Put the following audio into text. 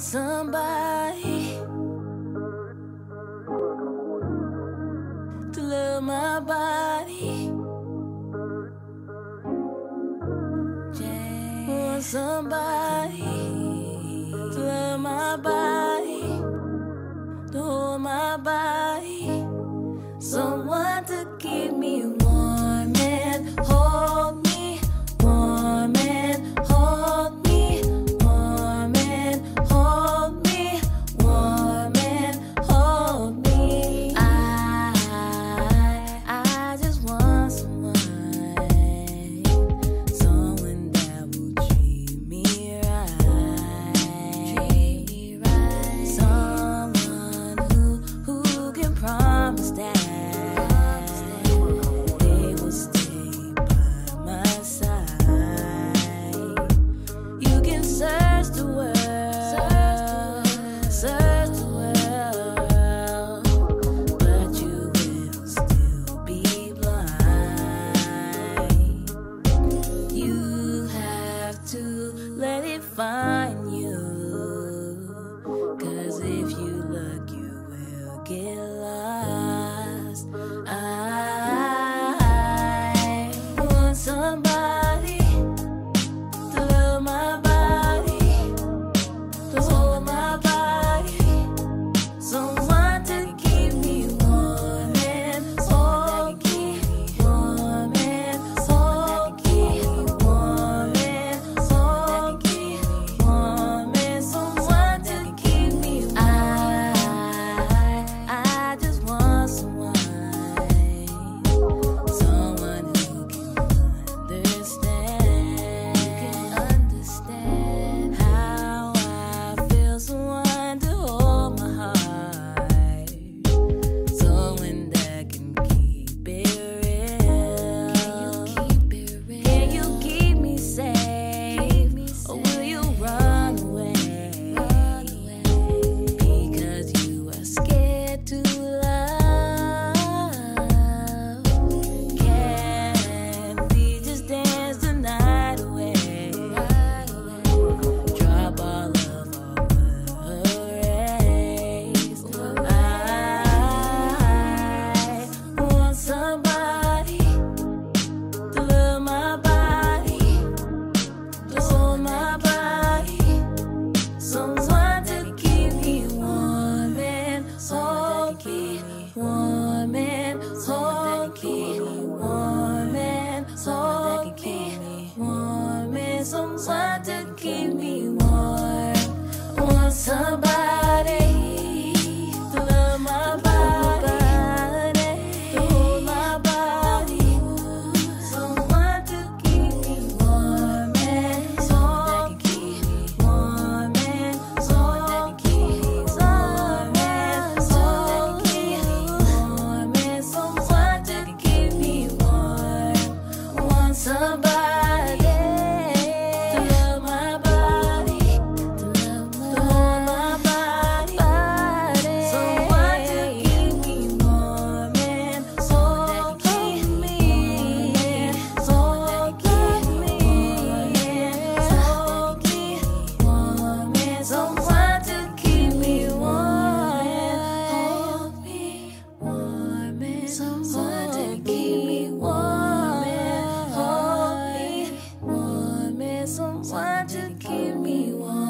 somebody to love my body. Want somebody to love my body, to hold my body, someone to keep me. somebody to give me one.